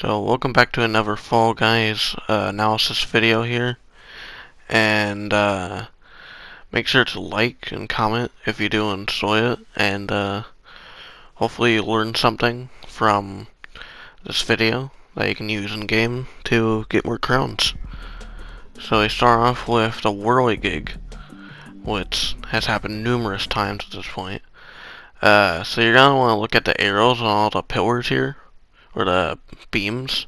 So welcome back to another Fall Guys uh, analysis video here and uh, make sure to like and comment if you do enjoy it and uh, hopefully you learn something from this video that you can use in game to get more crowns. So we start off with the Whirligig which has happened numerous times at this point. Uh, so you're going to want to look at the arrows on all the pillars here or the beams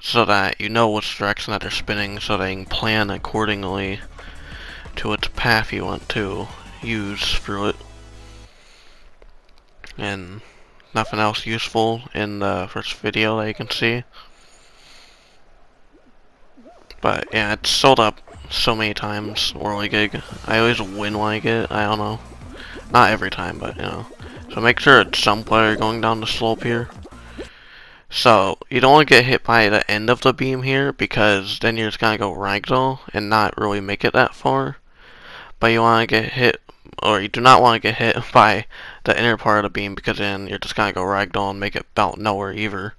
so that you know which direction that they're spinning so they can plan accordingly to which path you want to use through it. And nothing else useful in the first video that you can see. But yeah, it's sold up so many times, Whirligig. I always win get it, I don't know. Not every time, but you know. So make sure it's somewhere going down the slope here. So, you don't want to get hit by the end of the beam here, because then you're just going to go ragdoll and not really make it that far. But you want to get hit, or you do not want to get hit by the inner part of the beam, because then you're just going to go ragdoll and make it about nowhere either.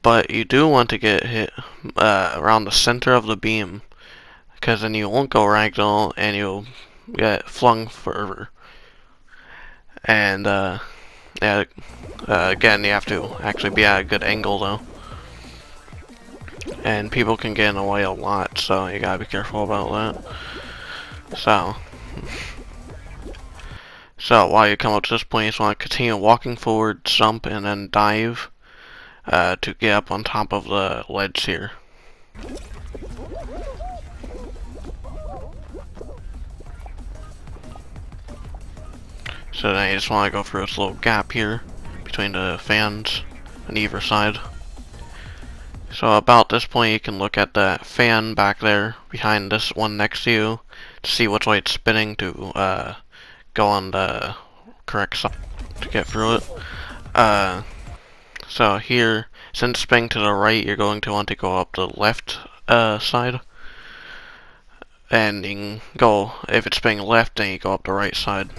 But you do want to get hit uh, around the center of the beam, because then you won't go ragdoll and you'll get flung forever. And, uh, yeah, uh, again, you have to actually be at a good angle, though. And people can get in the way a lot, so you gotta be careful about that. So, so while you come up to this point, you just want to continue walking forward, jump, and then dive uh, to get up on top of the ledge here. So then you just want to go through this little gap here between the fans on either side. So about this point you can look at the fan back there behind this one next to you to see which way it's spinning to uh, go on the correct side to get through it. Uh, so here, since spinning to the right, you're going to want to go up the left uh, side. And you can go, if it's spinning left, then you go up the right side.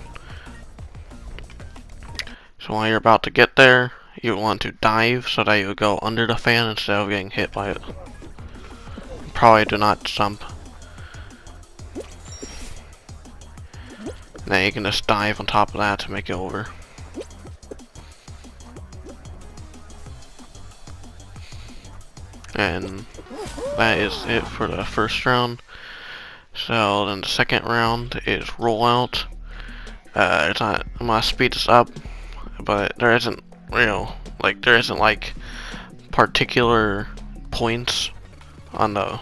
So while you're about to get there, you want to dive so that you go under the fan instead of getting hit by it. Probably do not jump. Now you can just dive on top of that to make it over. And that is it for the first round. So then the second round is rollout. Uh, it's not, I'm gonna speed this up but there isn't, you know, like there isn't like particular points on the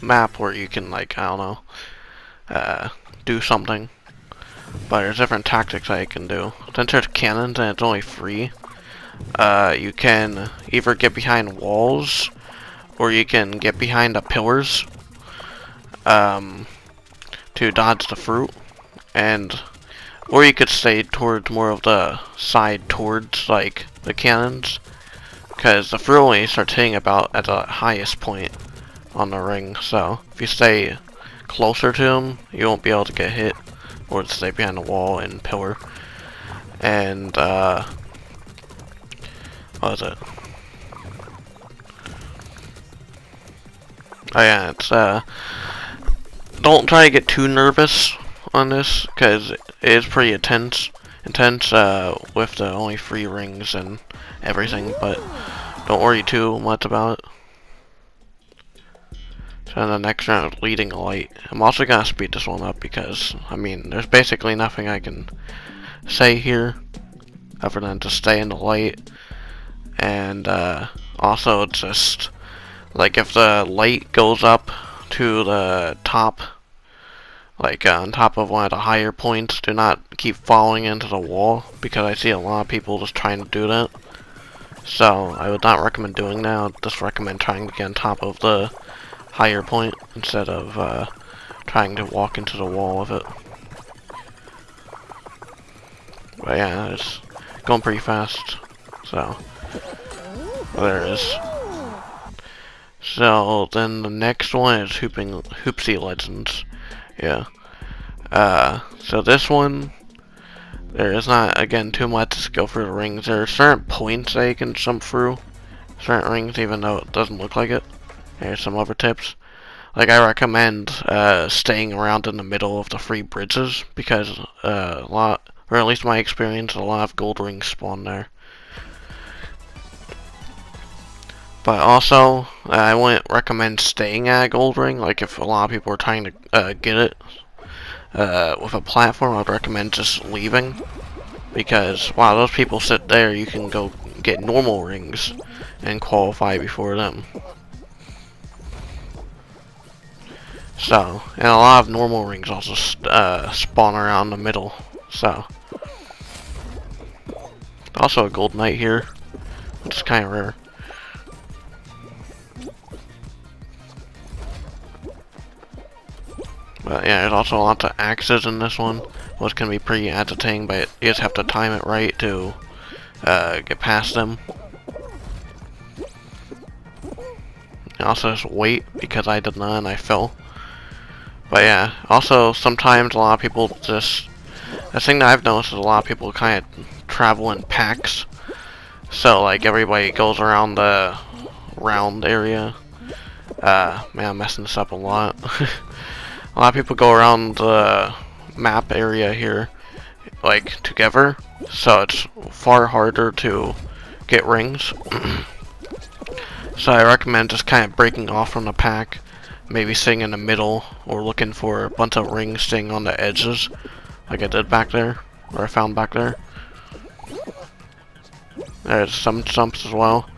map where you can like, I don't know, uh, do something. But there's different tactics that you can do. Since there's cannons and it's only free, uh, you can either get behind walls or you can get behind the pillars um, to dodge the fruit. And or you could stay towards more of the side towards like the cannons. Because the only starts hitting about at the highest point on the ring. So if you stay closer to them, you won't be able to get hit. Or stay behind the wall and pillar. And uh what was it? Oh yeah, it's uh don't try to get too nervous on this because it is pretty intense intense uh, with the only free rings and everything but don't worry too much about it. So the next round is leading light. I'm also gonna speed this one up because I mean there's basically nothing I can say here other than to stay in the light. And uh, also just like if the light goes up to the top like uh, on top of one of the higher points. Do not keep falling into the wall because I see a lot of people just trying to do that. So I would not recommend doing that. I would just recommend trying to get on top of the higher point instead of uh, trying to walk into the wall with it. But yeah, it's going pretty fast. So well, there it is. So then the next one is Hooping Hoopsie Legends. Yeah. Uh, so this one, there is not, again, too much to go for the rings. There are certain points that you can jump through certain rings even though it doesn't look like it. Here's some other tips. Like I recommend uh, staying around in the middle of the free bridges because uh, a lot, or at least my experience, a lot of gold rings spawn there. But also, I wouldn't recommend staying at a gold ring. Like if a lot of people are trying to uh, get it uh, with a platform, I'd recommend just leaving because while those people sit there, you can go get normal rings and qualify before them. So, and a lot of normal rings also uh, spawn around the middle. So, also a gold knight here, which is kind of rare. But yeah, there's also lots of axes in this one, which can be pretty agitating, but you just have to time it right to uh, get past them. And also just wait, because I did not and I fell. But yeah, also sometimes a lot of people just... The thing that I've noticed is a lot of people kind of travel in packs. So like everybody goes around the round area. Uh, man, I'm messing this up a lot. a lot of people go around the map area here, like, together. So it's far harder to get rings. so I recommend just kind of breaking off from the pack maybe sitting in the middle or looking for a bunch of rings staying on the edges like I did back there or I found back there there's some jumps as well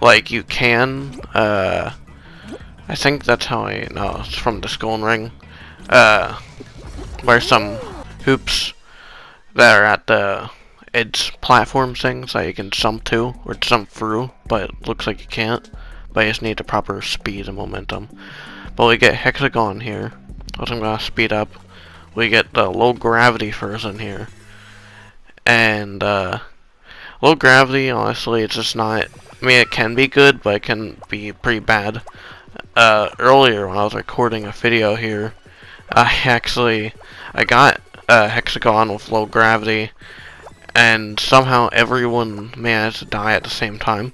like you can uh I think that's how I know it's from the skull ring uh where some hoops that are at the edge platform things that you can jump to or jump through but looks like you can't but I just need the proper speed and momentum. But we get Hex-A-Gone here, which I'm to speed up. We get the low gravity version here. And, uh, low gravity, honestly, it's just not, I mean, it can be good, but it can be pretty bad. Uh, earlier when I was recording a video here, I actually, I got a Hex-A-Gone with low gravity, and somehow everyone managed to die at the same time.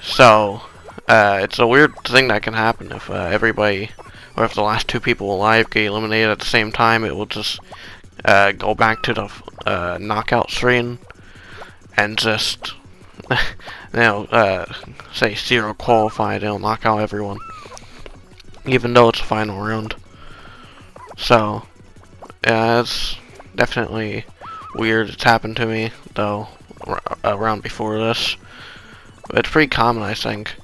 So, uh, it's a weird thing that can happen if uh, everybody, or if the last two people alive get eliminated at the same time, it will just uh, go back to the uh, knockout screen and just, know, uh, say zero qualified, it'll knock out everyone. Even though it's a final round. So, yeah, it's definitely weird. It's happened to me, though, around before this. It's pretty common, I think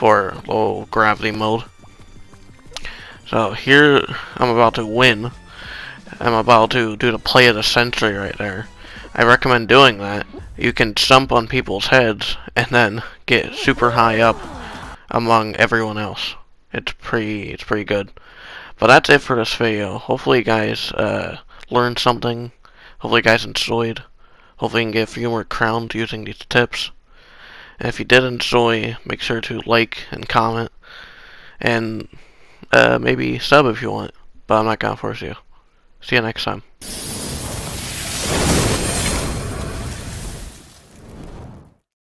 for low gravity mode. So here I'm about to win. I'm about to do the play of the century right there. I recommend doing that. You can jump on people's heads and then get super high up among everyone else. It's pretty it's pretty good. But that's it for this video. Hopefully you guys uh, learned something. Hopefully you guys enjoyed. Hopefully you can get a few more crowns using these tips. And if you did enjoy, make sure to like and comment. And uh, maybe sub if you want. But I'm not going to force you. See you next time.